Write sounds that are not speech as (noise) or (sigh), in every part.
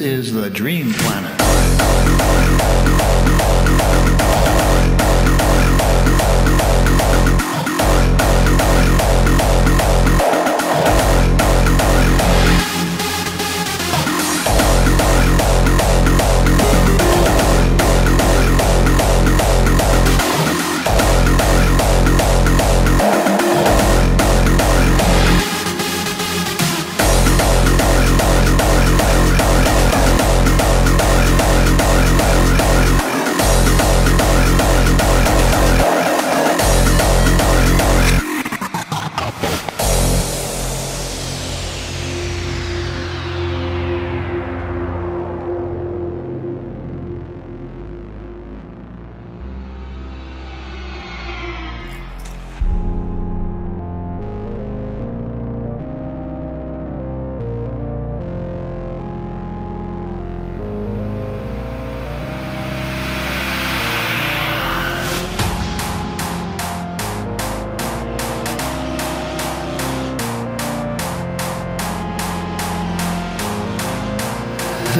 is the Dream Planet.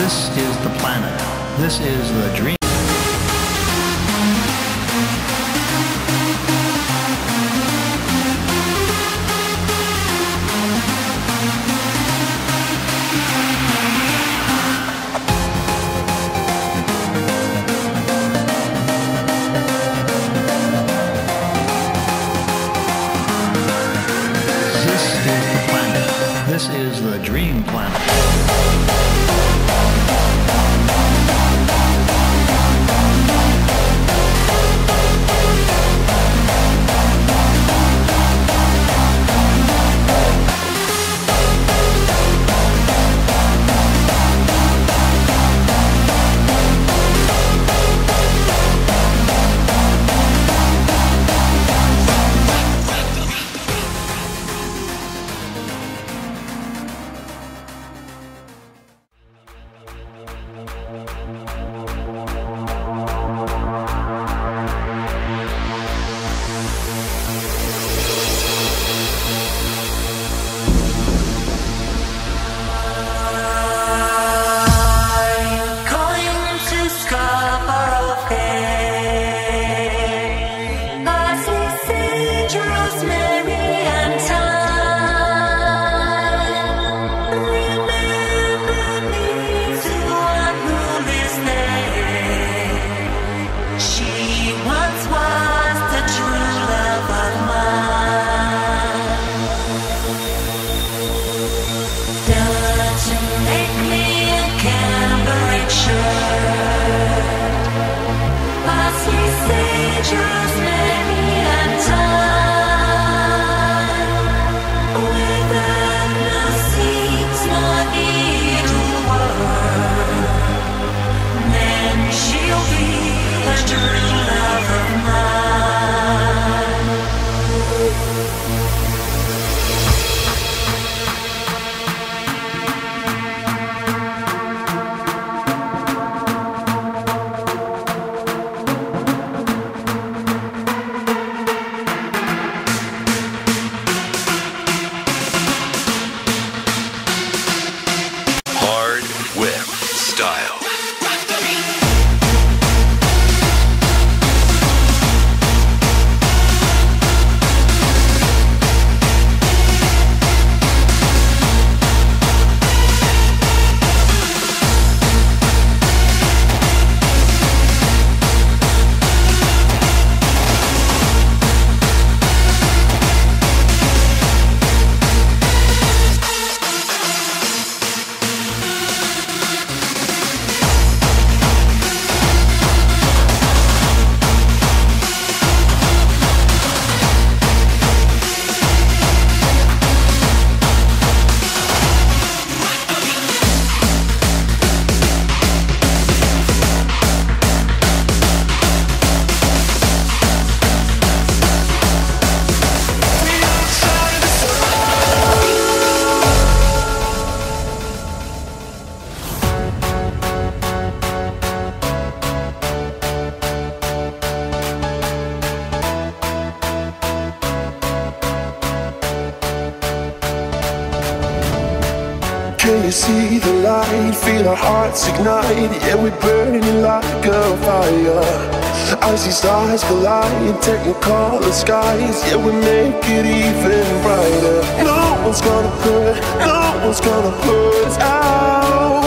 This is the planet. This is the dream. This is the dream planet. style. Can you see the light? Feel our hearts ignite. Yeah, we're burning like a fire. I see stars collide, technicolor skies. Yeah, we make it even brighter. No one's gonna put, no one's gonna put us out.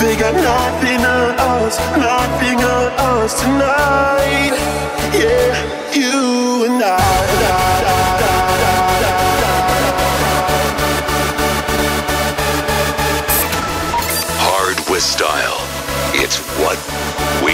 They got nothing on us, nothing on us tonight. Yeah, you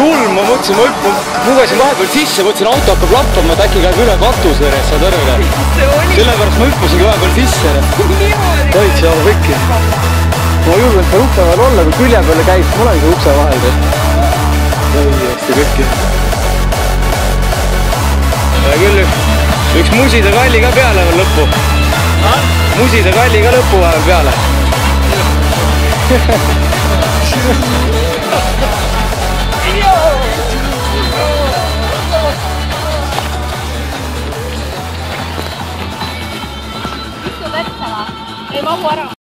julm, ma mõtlesin, ma hüppan, pugesin vahepeal sisse, mõtlesin auto hakkab lappama, et äkki käib üle katuse, saad aru või? sellepärast ma hüppasingi vahepeal sisse. täitsa pekki. ma ei julgenud seal ukse vahel olla, kui külje peale käib, ma olengi ukse vahel. täiesti pekki. hea küll, võiks musida kalli ka peale veel lõppu. musida kalli ka lõpu vahel peale. (laughs) Vambora lá.